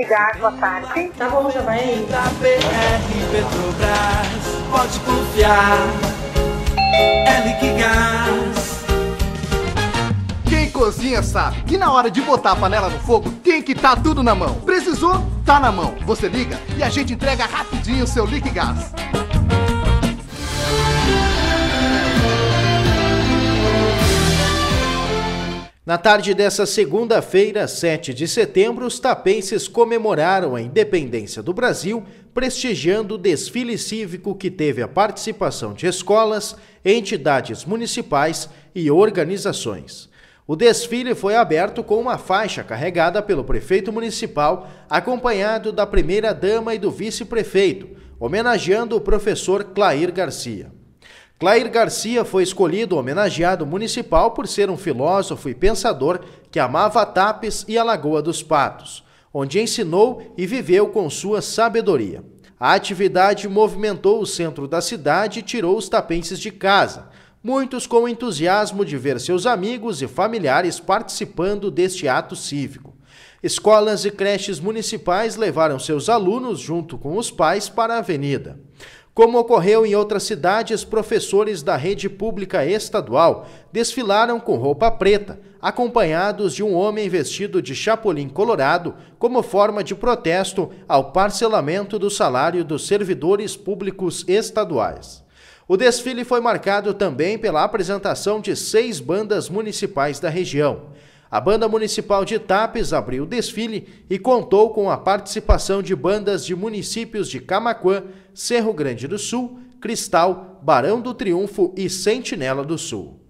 Gás, boa tarde. Tá bom, já vai aí. Da BR Petrobras, pode confiar. É Liquigás. Quem cozinha sabe que na hora de botar a panela no fogo tem que estar tudo na mão. Precisou? Tá na mão. Você liga e a gente entrega rapidinho o seu Liquigás. Na tarde dessa segunda-feira, 7 de setembro, os tapenses comemoraram a independência do Brasil, prestigiando o desfile cívico que teve a participação de escolas, entidades municipais e organizações. O desfile foi aberto com uma faixa carregada pelo prefeito municipal, acompanhado da primeira-dama e do vice-prefeito, homenageando o professor Clair Garcia. Clair Garcia foi escolhido homenageado municipal por ser um filósofo e pensador que amava Tapes e a Lagoa dos Patos, onde ensinou e viveu com sua sabedoria. A atividade movimentou o centro da cidade e tirou os tapenses de casa, muitos com entusiasmo de ver seus amigos e familiares participando deste ato cívico. Escolas e creches municipais levaram seus alunos junto com os pais para a avenida. Como ocorreu em outras cidades, professores da rede pública estadual desfilaram com roupa preta, acompanhados de um homem vestido de chapolim colorado, como forma de protesto ao parcelamento do salário dos servidores públicos estaduais. O desfile foi marcado também pela apresentação de seis bandas municipais da região. A Banda Municipal de Tapes abriu o desfile e contou com a participação de bandas de municípios de Camaquã, Cerro Grande do Sul, Cristal, Barão do Triunfo e Sentinela do Sul.